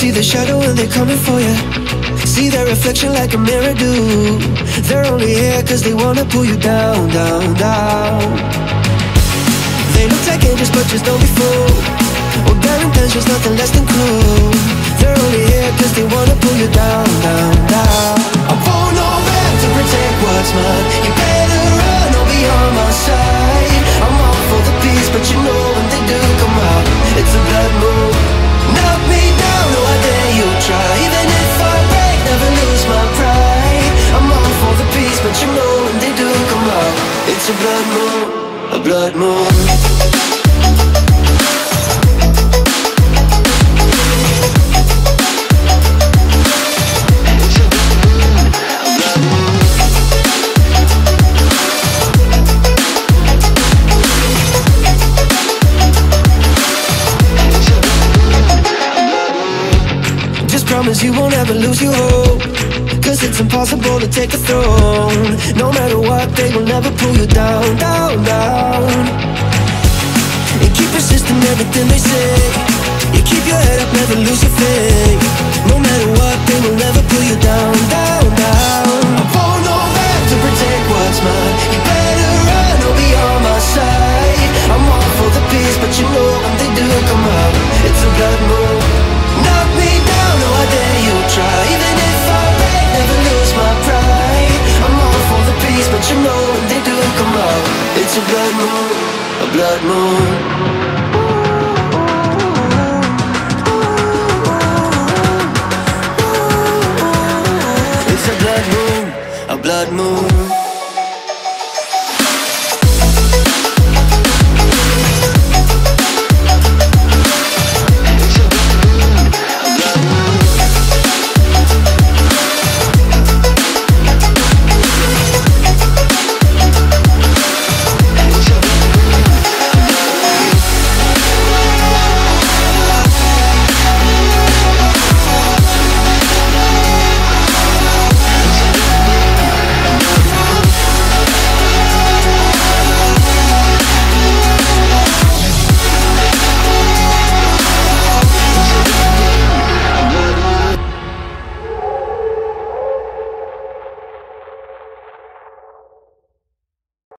see the shadow when they're coming for you. See their reflection like a mirror do. They're only here cause they wanna pull you down, down, down. They look like angels, but just don't be fooled. Well, their intentions nothing less than cruel. They're only here cause they wanna pull you down, down, down. A blood moon. Just promise you won't ever lose your hope. It's impossible to take a throne. No matter what, they will never pull you down, down, down. And keep resisting everything they say. You keep your head up, never lose your faith. It's a blood moon, a blood moon. It's a blood moon, a blood moon.